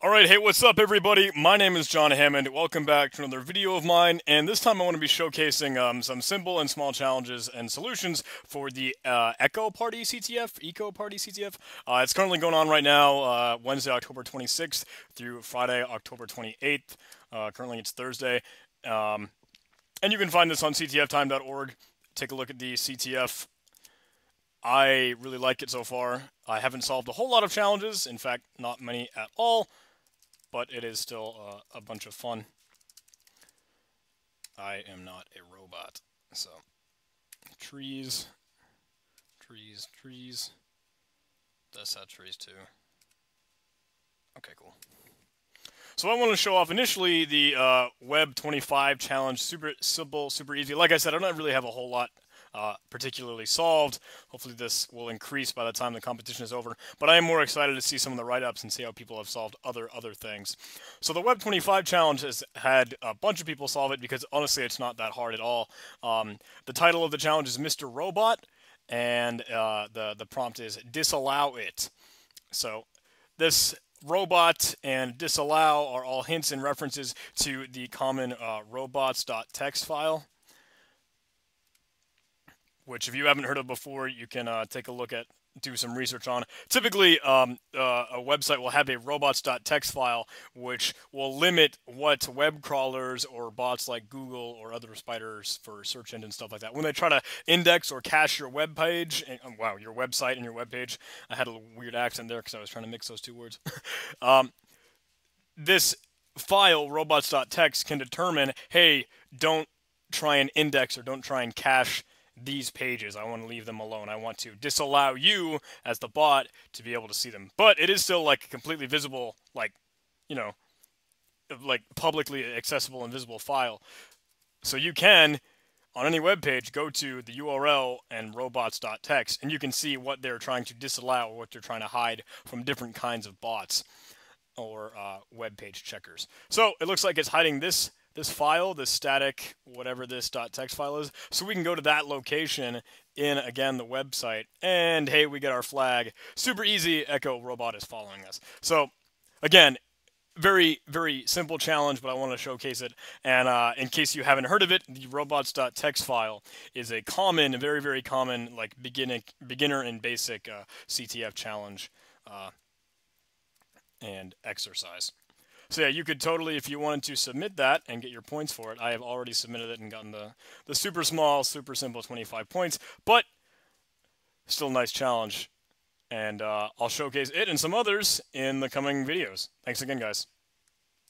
Alright, hey, what's up everybody? My name is John Hammond. Welcome back to another video of mine, and this time I want to be showcasing um, some simple and small challenges and solutions for the uh, EKOPARTY CTF, EKOPARTY CTF. Uh, it's currently going on right now, uh, Wednesday, October 26th through Friday, October 28th. Uh, currently it's Thursday. Um, and you can find this on ctftime.org. Take a look at the CTF I really like it so far. I haven't solved a whole lot of challenges, in fact, not many at all but it is still uh, a bunch of fun. I am not a robot, so trees, trees, trees. This had trees too. Okay, cool. So I want to show off initially the uh, Web 25 challenge, super simple, super easy. Like I said, I don't really have a whole lot uh, particularly solved. Hopefully this will increase by the time the competition is over. But I am more excited to see some of the write-ups and see how people have solved other other things. So the Web 25 challenge has had a bunch of people solve it because honestly it's not that hard at all. Um, the title of the challenge is Mr. Robot and uh, the, the prompt is disallow it. So this robot and disallow are all hints and references to the common uh, robots.txt file which if you haven't heard of before, you can uh, take a look at, do some research on. Typically, um, uh, a website will have a robots.txt file, which will limit what web crawlers or bots like Google or other spiders for search engine stuff like that, when they try to index or cache your web page, and, um, wow, your website and your web page. I had a weird accent there because I was trying to mix those two words. um, this file, robots.txt, can determine, hey, don't try and index or don't try and cache these pages. I want to leave them alone. I want to disallow you as the bot to be able to see them. But it is still like a completely visible, like, you know, like publicly accessible and visible file. So you can, on any web page, go to the URL and robots.txt, and you can see what they're trying to disallow or what they're trying to hide from different kinds of bots or uh, web page checkers. So it looks like it's hiding this this file, this static, whatever this .txt file is, so we can go to that location in, again, the website, and hey, we get our flag. Super easy, EKO Robot is following us. So, again, very, very simple challenge, but I want to showcase it. And uh, in case you haven't heard of it, the robots.txt file is a common, very, very common, like beginning, beginner and basic uh, CTF challenge uh, and exercise. So yeah, you could totally, if you wanted to submit that and get your points for it, I have already submitted it and gotten the, the super small, super simple 25 points, but still a nice challenge. And uh, I'll showcase it and some others in the coming videos. Thanks again, guys.